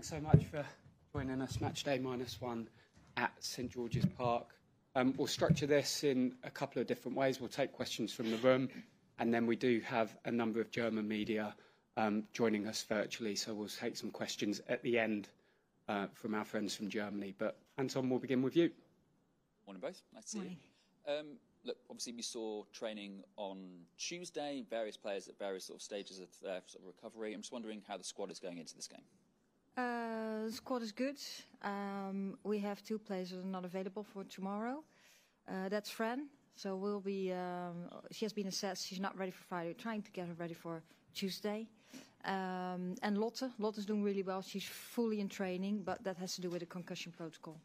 Thanks so much for joining us. Match day minus one at St George's Park. Um, we'll structure this in a couple of different ways. We'll take questions from the room, and then we do have a number of German media um, joining us virtually, so we'll take some questions at the end uh, from our friends from Germany. But Anton, we'll begin with you. Morning, both. Nice to see you. Um, look, obviously we saw training on Tuesday, various players at various sort of stages of their sort of recovery. I'm just wondering how the squad is going into this game. Uh, the squad is good. Um, we have two players that are not available for tomorrow. Uh, that's Fran. So we'll be. Um, she has been assessed. She's not ready for Friday. We're trying to get her ready for Tuesday. Um, and Lotte. Lotte's doing really well. She's fully in training, but that has to do with the concussion protocol.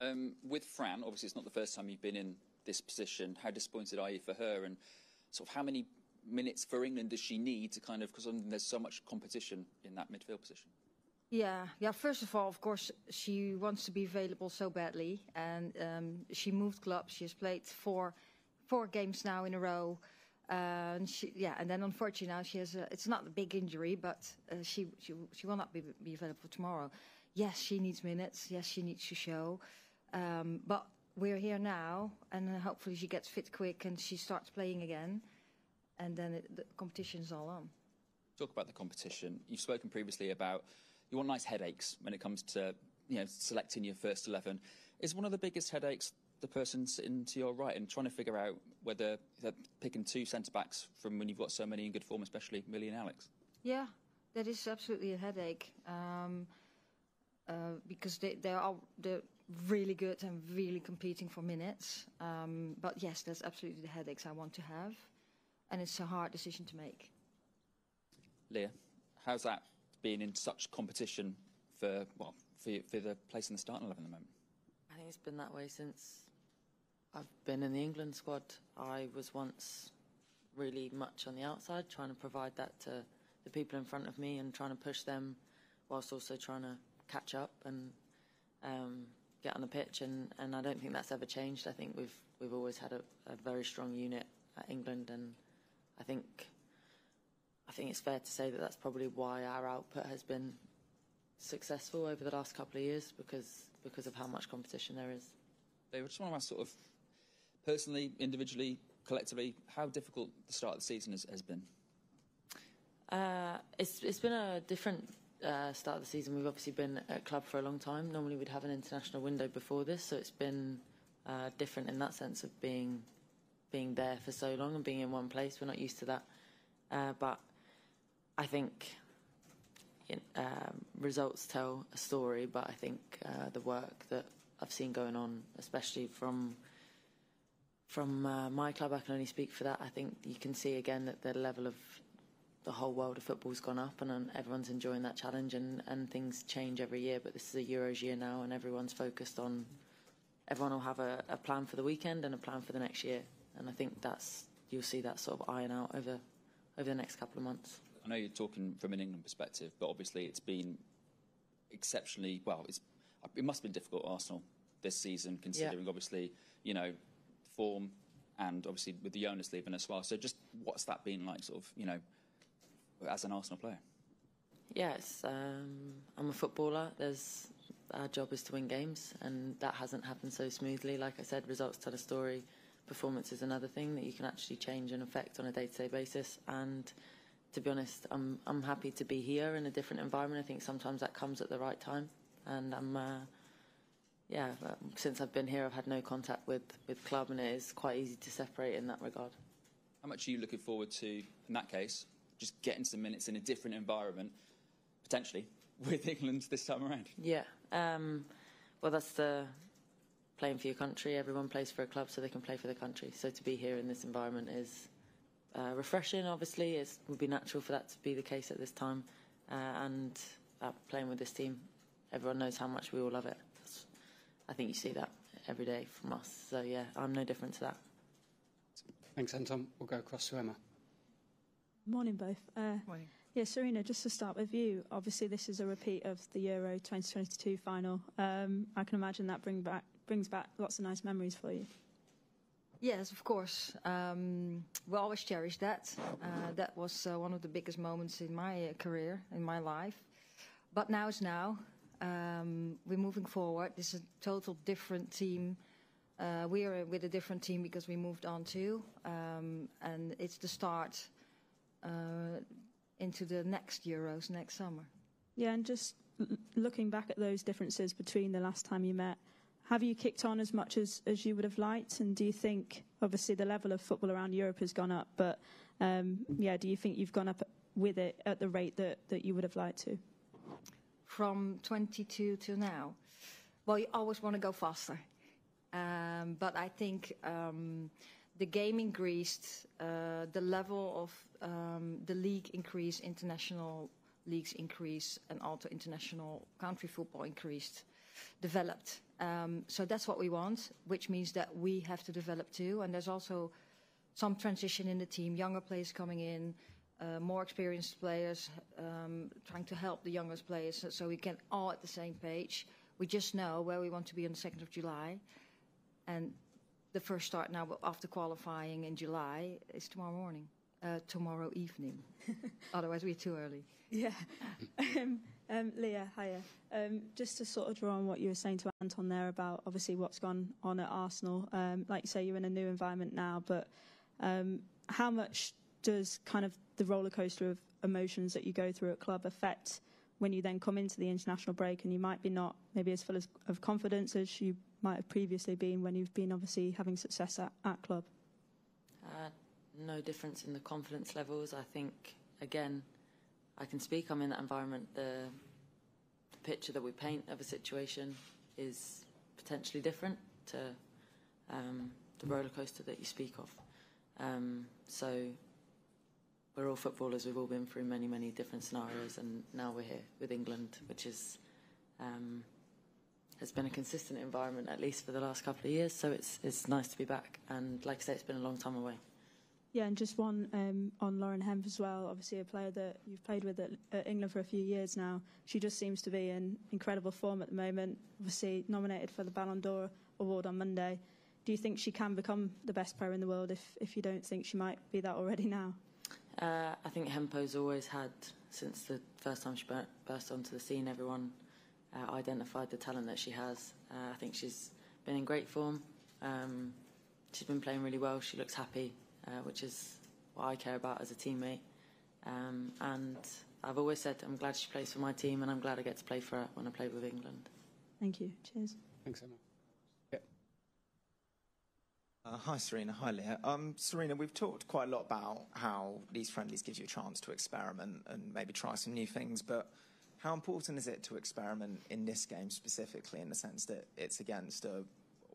Um, with Fran, obviously it's not the first time you've been in this position. How disappointed are you for her, and sort of how many minutes for England does she need to kind of because there's so much competition in that midfield position? Yeah, yeah. First of all, of course, she wants to be available so badly, and um, she moved clubs. She has played four, four games now in a row. Uh, and she, yeah, and then unfortunately now she has a, it's not a big injury, but uh, she, she she will not be be available tomorrow. Yes, she needs minutes. Yes, she needs to show. Um, but we're here now, and uh, hopefully she gets fit quick and she starts playing again, and then it, the competition's all on. Talk about the competition. You've spoken previously about you want nice headaches when it comes to you know selecting your first eleven. Is one of the biggest headaches the person sitting to your right and trying to figure out whether they're picking two centre backs from when you've got so many in good form, especially Millie and Alex? Yeah, that is absolutely a headache um, uh, because they they are they're really good and really competing for minutes. Um, but yes, that's absolutely the headaches I want to have, and it's a hard decision to make. Leah, how's that being in such competition for well for, for the place in the starting eleven at the moment? I think it's been that way since I've been in the England squad. I was once really much on the outside, trying to provide that to the people in front of me and trying to push them, whilst also trying to catch up and um, get on the pitch. And, and I don't think that's ever changed. I think we've we've always had a, a very strong unit at England, and I think think it's fair to say that that's probably why our output has been successful over the last couple of years because because of how much competition there is. David, just want to ask sort of personally, individually, collectively, how difficult the start of the season has, has been? Uh, it's it's been a different uh, start of the season. We've obviously been at club for a long time. Normally, we'd have an international window before this, so it's been uh, different in that sense of being being there for so long and being in one place. We're not used to that, uh, but I think um, results tell a story, but I think uh, the work that I've seen going on, especially from from uh, my club, I can only speak for that. I think you can see again that the level of the whole world of football's gone up, and, everyone's enjoying that challenge. And, and things change every year, but this is a Euros year now, and everyone's focused on. Everyone will have a, a plan for the weekend and a plan for the next year, and I think that's you'll see that sort of iron out over over the next couple of months. I know you're talking from an England perspective, but obviously it's been exceptionally well. It's, it must have been difficult Arsenal this season, considering yeah. obviously you know form and obviously with the owners leaving as well. So just what's that been like, sort of you know, as an Arsenal player? Yes, um, I'm a footballer. There's our job is to win games, and that hasn't happened so smoothly. Like I said, results tell a story. Performance is another thing that you can actually change and affect on a day-to-day basis, and to be honest, I'm I'm happy to be here in a different environment. I think sometimes that comes at the right time, and I'm. Uh, yeah, since I've been here, I've had no contact with, with club, and it is quite easy to separate in that regard. How much are you looking forward to, in that case, just getting some minutes in a different environment, potentially, with England this time around? Yeah, um, well, that's the playing for your country. Everyone plays for a club, so they can play for the country. So to be here in this environment is uh, refreshing, obviously. It would be natural for that to be the case at this time. Uh, and uh, playing with this team, everyone knows how much we all love it. That's, I think you see that every day from us. So, yeah, I'm no different to that. Thanks, Anton. We'll go across to Emma. Morning, both. Uh, Morning. Yeah, Sarina, just to start with you, obviously this is a repeat of the Euro 2022 final. Um, I can imagine that bring back, brings back lots of nice memories for you. Yes, of course. Um, we always cherish that. Uh, that was uh, one of the biggest moments in my uh, career, in my life. but now is now. Um, we're moving forward. This is a total different team. Uh, we are with a different team because we moved on too, um, and it's the start uh, into the next Euros next summer. Yeah, and just looking back at those differences between the last time you met, have you kicked on as much as, as you would have liked? And do you think, obviously, the level of football around Europe has gone up, but um, yeah, do you think you've gone up with it at the rate that, that you would have liked to? From 22 to now, well, you always want to go faster. Um, but I think um, the game increased, uh, the level of um, the league increased, international leagues increased, and also international country football increased, developed. Um, so that's what we want, which means that we have to develop too. And there's also some transition in the team, younger players coming in, uh, more experienced players, um, trying to help the youngest players so, so we can all at the same page. We just know where we want to be on the 2nd of July. And the first start now after qualifying in July is tomorrow morning, uh, tomorrow evening. Otherwise, we're too early. Yeah. um, um, Leah, hiya. Um, just to sort of draw on what you were saying to Anton there about obviously what's gone on at Arsenal. Um, like you say, you're in a new environment now, but um, how much does kind of the roller coaster of emotions that you go through at club affect when you then come into the international break and you might be not maybe as full of confidence as you might have previously been when you've been obviously having success at, at club? Uh, no difference in the confidence levels. I think, again, I can speak. I'm in that environment. The, the picture that we paint of a situation is potentially different to um, the roller coaster that you speak of. Um, so we're all footballers. We've all been through many, many different scenarios, and now we're here with England, which is um, has been a consistent environment at least for the last couple of years. So it's it's nice to be back, and like I say, it's been a long time away. Yeah, and just one um, on Lauren Hemp as well. Obviously, a player that you've played with at, at, England for a few years now. She just seems to be in incredible form at the moment. Obviously, nominated for the Ballon d'Or award on Monday. Do you think she can become the best player in the world if, if you don't think she might be that already now? Uh, I think Hempo's always had, since the first time she burst onto the scene, everyone uh, identified the talent that she has. Uh, I think she's been in great form. Um, she's been playing really well. She looks happy uh, which is what I care about as a teammate. Um, and I've always said I'm glad she plays for my team, and I'm glad I get to play for her when I play with England. Thank you. Cheers. Thanks, Emma. Yep. Uh, hi, Sarina, Hi, Leah. Um, Sarina, we've talked quite a lot about how these friendlies give you a chance to experiment and maybe try some new things, but how important is it to experiment in this game specifically in the sense that it's against a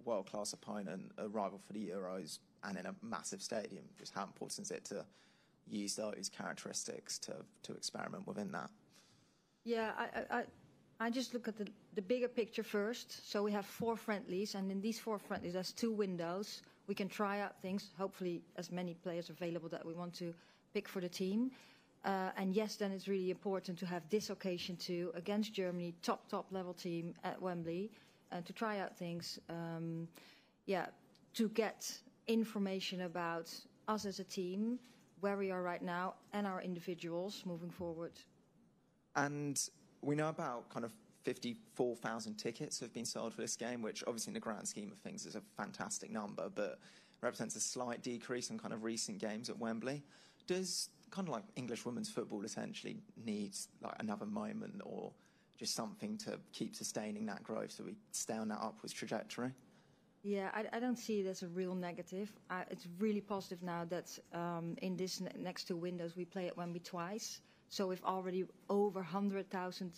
world-class opponent, a rival for the Euros, and in a massive stadium. Just how important is it to use those characteristics to to experiment within that? Yeah, I, I, I just look at the, the bigger picture first. So we have four friendlies, and in these four friendlies, there's two windows. We can try out things, hopefully as many players available that we want to pick for the team. Uh, and yes, then it's really important to have this occasion too against Germany, top, top level team at Wembley, and to try out things. Um, yeah, to get information about us as a team, where we are right now, and our individuals moving forward. And we know about kind of 54,000 tickets have been sold for this game, which obviously in the grand scheme of things is a fantastic number, but represents a slight decrease in kind of recent games at Wembley. Does kind of like English women's football essentially need like another moment or just something to keep sustaining that growth so we stay on that upwards trajectory? Yeah, I, I don't see it as a real negative. I, it's really positive now that um, in this ne next two windows we play at Wembley twice. So we've already over 100,000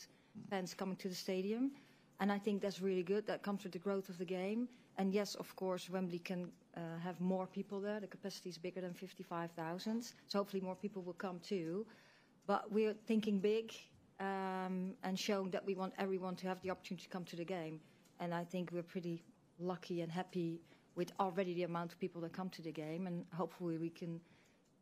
fans coming to the stadium. And I think that's really good. That comes with the growth of the game. And yes, of course, Wembley can uh, have more people there. The capacity is bigger than 55,000. So hopefully more people will come too. But we're thinking big um, and showing that we want everyone to have the opportunity to come to the game. And I think we're pretty lucky and happy with already the amount of people that come to the game, and hopefully we can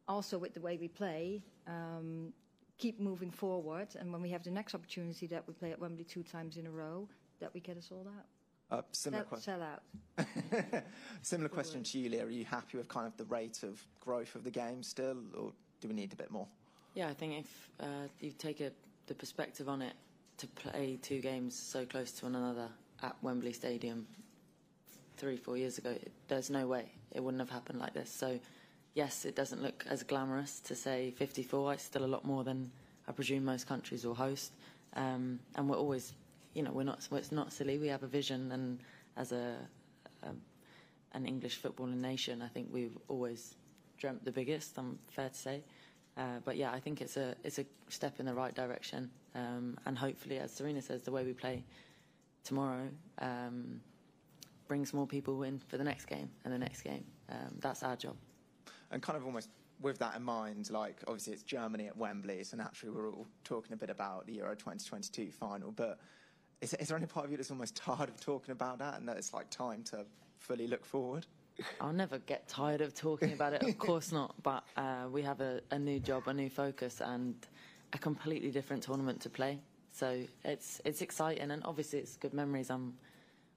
also, with the way we play, um, keep moving forward. And when we have the next opportunity that we play at Wembley two times in a row, that we get us all out. Uh, similar sell, sell out. similar question to you, Leah. Are you happy with kind of the rate of growth of the game still, or do we need a bit more? Yeah, I think if uh, you take a, the perspective on it to play two games so close to one another at Wembley Stadium three, four years ago, there's no way it wouldn't have happened like this. So, yes, it doesn't look as glamorous to say 54. It's still a lot more than I presume most countries will host. Um, and we're always, you know, we're not, it's not silly. We have a vision, and as a, a an English footballing nation, I think we've always dreamt the biggest. I'm fair to say. Uh, but yeah, I think it's a it's a step in the right direction, um, and hopefully, as Sarina says, the way we play tomorrow um, brings more people in for the next game and the next game. Um, that's our job. And kind of almost with that in mind, like obviously it's Germany at Wembley, so naturally we're all talking a bit about the Euro 2022 final. But is, is there any part of you that's almost tired of talking about that, and that it's like time to fully look forward? I'll never get tired of talking about it. Of course not. But uh, we have a, a, new job, a new focus, and a completely different tournament to play. So it's it's exciting, and obviously it's good memories. I'm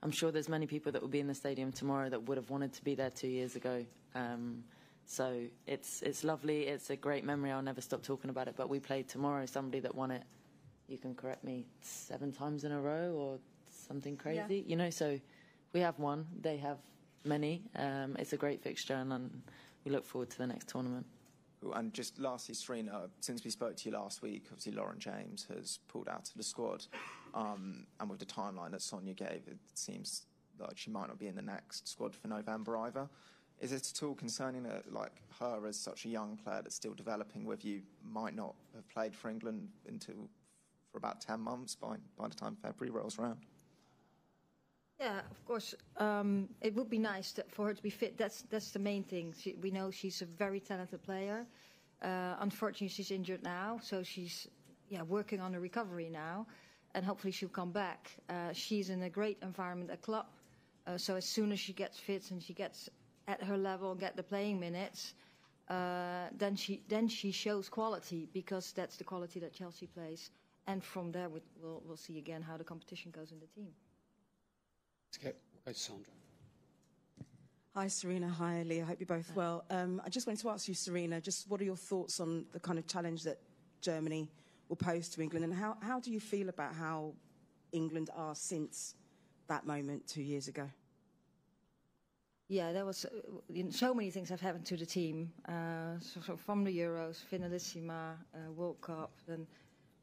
I'm sure there's many people that will be in the stadium tomorrow that would have wanted to be there two years ago. Um, so it's it's lovely. It's a great memory. I'll never stop talking about it. But we played tomorrow. Somebody that won it. You can correct me seven times in a row or something crazy. Yeah. You know, so we have one. They have many. Um, it's a great fixture, and, and we look forward to the next tournament. And just lastly, Sarina, since we spoke to you last week, obviously Lauren James has pulled out of the squad. Um, and with the timeline that Sonia gave, it seems like she might not be in the next squad for November either. Is it at all concerning that, like, her as such a young player that's still developing with you might not have played for England until for about 10 months by, by the time February rolls around? Yeah, of course. Um, it would be nice to, for her to be fit. That's that's the main thing. She, we know she's a very talented player. Uh, unfortunately, she's injured now, so she's yeah working on a recovery now, and hopefully she'll come back. Uh, she's in a great environment at club, uh, so as soon as she gets fit and she gets at her level, get the playing minutes, uh, then she then she shows quality because that's the quality that Chelsea plays. And from there, we, we'll we'll see again how the competition goes in the team. Okay, we'll Sandra. Hi, Sarina. Hi, Lee. I hope you're both well. Um, I just wanted to ask you, Sarina, just what are your thoughts on the kind of challenge that Germany pose to England, and how, how do you feel about how England are since that moment two years ago? Yeah, there was uh, so many things have happened to the team. Uh, so, so, from the Euros, Finalissima, uh, World Cup, then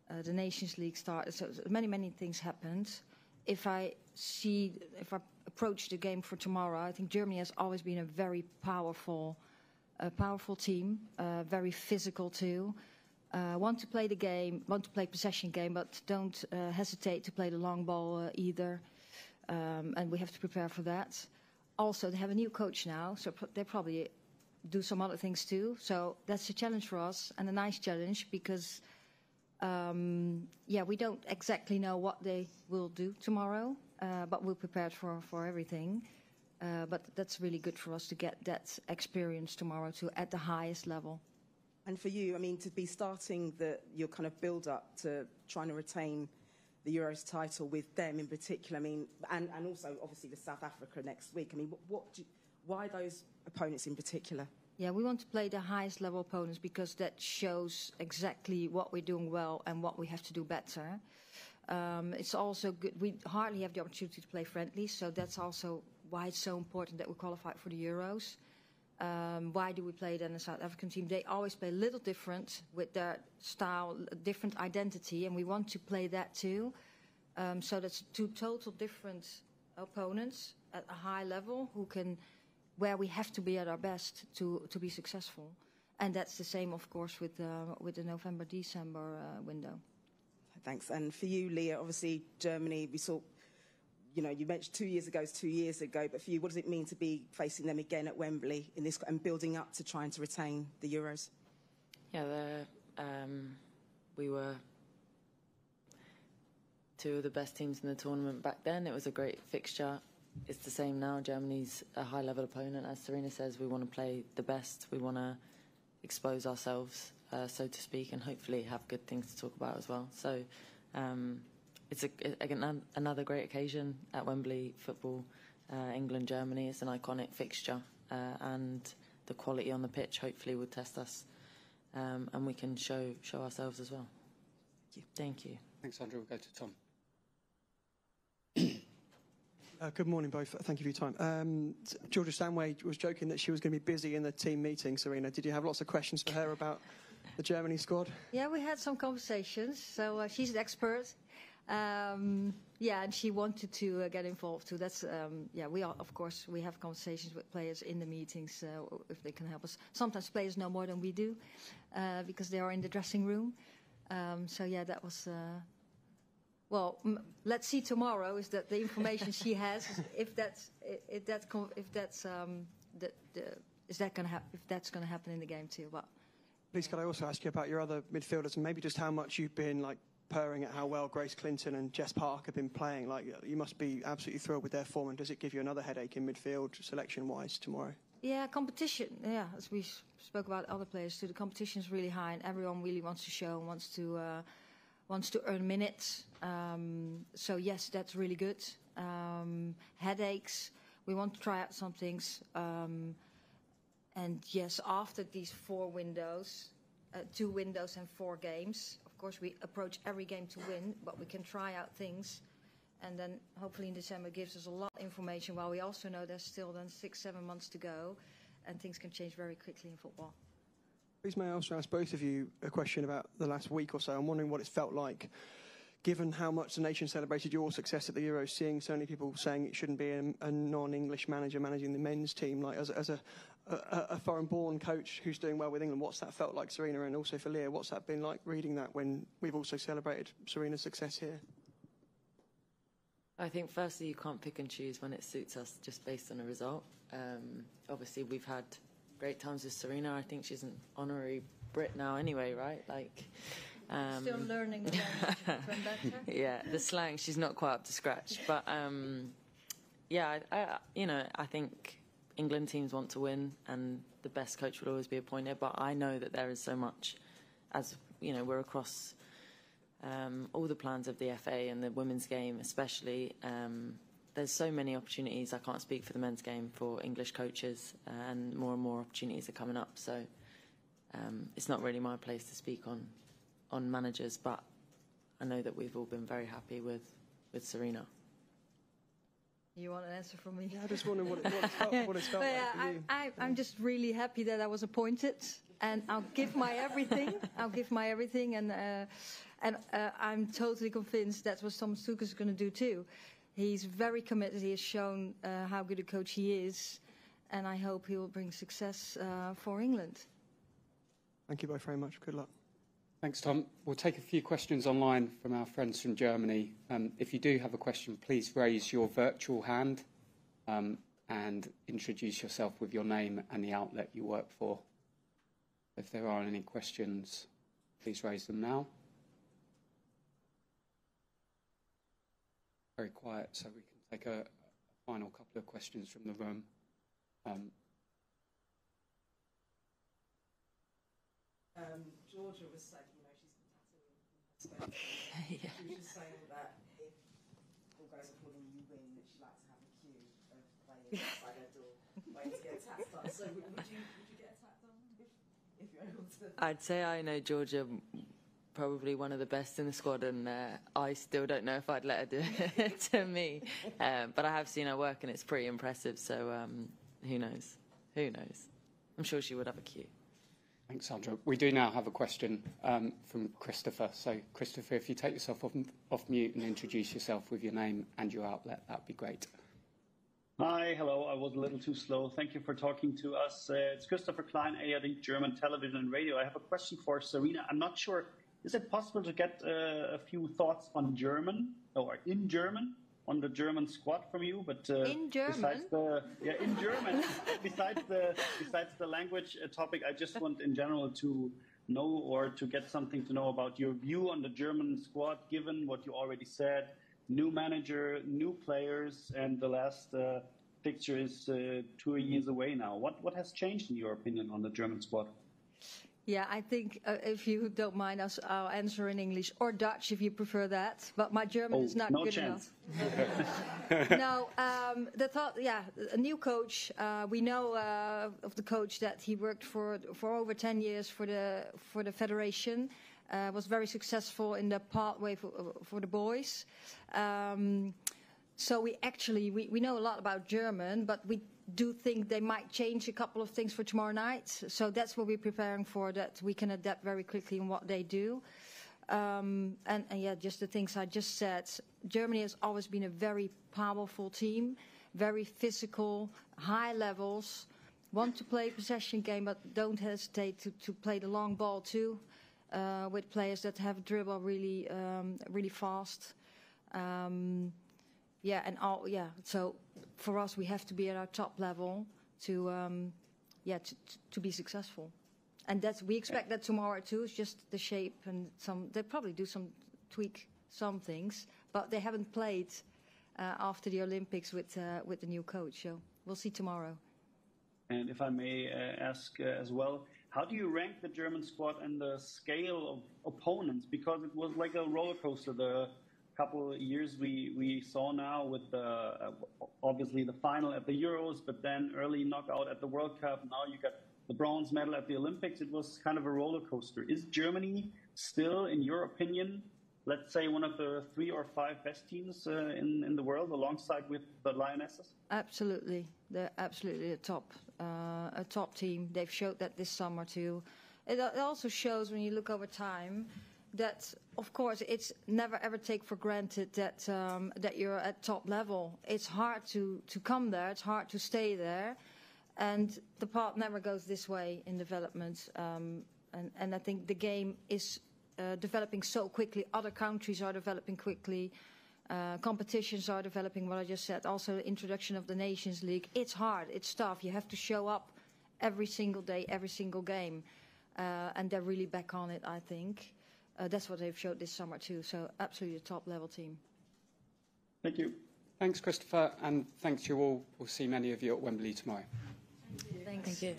uh, the Nations League started. So many, many things happened if I see, if I approach the game for tomorrow, I think Germany has always been a very powerful, powerful team, uh, very physical too. Uh, want to play the game, want to play possession game, but don't uh, hesitate to play the long ball uh, either. Um, and we have to prepare for that. Also, they have a new coach now, so they probably do some other things too. So that's a challenge for us and a nice challenge because um, yeah, we don't exactly know what they will do tomorrow, uh, but we're prepared for, for everything. Uh, but that's really good for us to get that experience tomorrow to at the highest level. And for you, I mean, to be starting the, your kind of build up to trying to retain the Euros title with them in particular, I mean, and, and also obviously the South Africa next week. I mean, what, what you, why those opponents in particular? Yeah, we want to play the highest level opponents because that shows exactly what we're doing well and what we have to do better. Um, it's also good. We hardly have the opportunity to play friendly, so that's also why it's so important that we qualify for the Euros. Um, why do we play then the South African team? They always play a little different with their style, different identity, and we want to play that too. Um, so that's two total different opponents at a high level who can where we have to be at our best to, to be successful. And that's the same, of course, with, uh, with the November-December uh, window. Thanks. And for you, Leah, obviously Germany, we saw, you know, you mentioned two years ago is two years ago, but for you, what does it mean to be facing them again at Wembley in this and building up to trying to retain the Euros? Yeah, um, we were two of the best teams in the tournament back then. It was a great fixture it's the same now. Germany's a high level opponent. As Sarina says, we want to play the best. We want to expose ourselves, uh, so to speak, and hopefully have good things to talk about as well. So um, it's a, again, another great occasion at Wembley football. Uh, England Germany is an iconic fixture, uh, and the quality on the pitch hopefully will test us, um, and we can show show ourselves as well. Thank you. Thank you. Thanks, Andrew. We'll go to Tom. Uh, good morning, both. Thank you for your time. Um, Georgia Stanway was joking that she was going to be busy in the team meeting, Sarina, Did you have lots of questions for her about the Germany squad? Yeah, we had some conversations. So uh, she's an expert. Um, yeah, and she wanted to uh, get involved too. That's um, yeah. We are, of course, we have conversations with players in the meetings uh, if they can help us. Sometimes players know more than we do uh, because they are in the dressing room. Um, so yeah, that was. Uh, well, m- let's see tomorrow. Is that the information she has? If that's if that's if that's um, the, the is that going to happen? If that's going to happen in the game too? Well, please, could I also ask you about your other midfielders and maybe just how much you've been like purring at how well Grace Clinton and Jess Park have been playing? Like, you must be absolutely thrilled with their form. And does it give you another headache in midfield selection-wise tomorrow? Yeah, competition. Yeah, as we spoke about other players too, the competition is really high, and everyone really wants to show and wants to uh, wants to earn minutes. Um, so yes, that's really good. Um, headaches. We want to try out some things. Um, and yes, after these four windows, uh, two windows and four games, course we approach every game to win, but we can try out things. And then hopefully in December gives us a lot of information while we also know there's still then six, seven months to go and things can change very quickly in football. Please may I also ask both of you a question about the last week or so. I'm wondering what it's felt like, given how much the nation celebrated your success at the Euros, seeing so many people saying it shouldn't be a, a non-English manager managing the men's team. Like as, as a, a, a foreign-born coach who's doing well with England, what's that felt like, Sarina, and also for Leah, what's that been like reading that when we've also celebrated Sarina's success here? I think firstly you can't pick and choose when it suits us just based on a result. Um, obviously we've had great times with Sarina. I think she's an honorary Brit now anyway, right? Like, um, Still learning the language. yeah, the slang, she's not quite up to scratch. But um, yeah, I, I, you know, I think England teams want to win and the best coach will always be appointed. But I know that there is so much, as, you know, we're across um, all the plans of the FA and the women's game especially. Um, there's so many opportunities. I can't speak for the men's game for English coaches, uh, and more and more opportunities are coming up. So um, it's not really my place to speak on on managers, but I know that we've all been very happy with with Sarina. You want an answer from me? Yeah, I just wondering what, it, what it's felt, what it's felt yeah, like I, I, I'm just really happy that I was appointed, and I'll give my everything. I'll give my everything, and uh, and uh, I'm totally convinced that's what Thomas Tuchel is going to do too. He's very committed. He has shown uh, how good a coach he is, and I hope he will bring success uh, for England. Thank you both very much. Good luck. Thanks, Tom. We'll take a few questions online from our friends from Germany. Um, if you do have a question, please raise your virtual hand um, and introduce yourself with your name and the outlet you work for. If there are any questions, please raise them now. very quiet, so we can take a, a final couple of questions from the room. Um, um, Georgia was saying, you know, she's been tattooing yeah. She was just saying that if all goes according you win, that she likes to have a queue of players outside her door waiting to get tats done. So would you, would you get a tat done if, if you're able to? I'd say I know Georgia probably one of the best in the squad, and uh, I still don't know if I'd let her do it to me. Um, but I have seen her work, and it's pretty impressive. So um, who knows? Who knows? I'm sure she would have a queue. Thanks, Sandra. We do now have a question um, from Christopher. So, Christopher, if you take yourself off, off mute and introduce yourself with your name and your outlet, that'd be great. Hi, hello. I was a little too slow. Thank you for talking to us. Uh, it's Christopher Klein, ARD German Television and Radio. I have a question for Serena. I'm not sure is it possible to get uh, a few thoughts on German or in German on the German squad from you? But uh, in German, besides the yeah, in German, besides the besides the language uh, topic, I just want in general to know or to get something to know about your view on the German squad, given what you already said. New manager, new players, and the last uh, picture is uh, two years away now. What what has changed in your opinion on the German squad? Yeah, I think uh, if you don't mind us, I'll answer in English or Dutch if you prefer that. But my German oh, is not no good chance. enough. no, um, the thought, yeah, a new coach. Uh, we know uh, of the coach that he worked for for over 10 years for the for the federation. uh, was very successful in the pathway for, for the boys. Um, so we actually we, we know a lot about German, but we do think they might change a couple of things for tomorrow night. So that's what we're preparing for, that we can adapt very quickly in what they do. Um, and, and yeah, just the things I just said. Germany has always been a very powerful team, very physical, high levels, want to play possession game, but don't hesitate to, to play the long ball too, uh, with players that have dribble really, um, really fast. Um, yeah, and all, yeah. So for us, we have to be at our top level to, um, yeah, to, to be successful. And that's we expect that tomorrow too. It's just the shape and some. They probably do some tweak some things, but they haven't played uh, after the Olympics with uh, with the new coach. So we'll see tomorrow. And if I may uh, ask uh, as well, how do you rank the German squad and the scale of opponents? Because it was like a roller coaster. The couple of years we, we saw now with the, uh, obviously the final at the Euros, but then early knockout at the World Cup. Now you got the bronze medal at the Olympics. It was kind of a roller coaster. Is Germany still, in your opinion, let's say one of the three or five best teams uh, in, in the world alongside with the Lionesses? Absolutely. They're absolutely a top, uh, a top team. They've showed that this summer too. It, it also shows when you look over time that of course it's never ever take for granted that um, that you're at top level. It's hard to to come there. It's hard to stay there, and the path never goes this way in development. Um, and, and I think the game is uh, developing so quickly. Other countries are developing quickly. Uh, competitions are developing. What I just said. Also, introduction of the Nations League. It's hard. It's tough. You have to show up every single day, every single game, uh, and they're really back on it. I think. Uh, that's what they've showed this summer too. So absolutely a top level team. Thank you. Thanks, Christopher, and thanks to you all. We'll see many of you at Wembley tomorrow. Thanks. Thank you.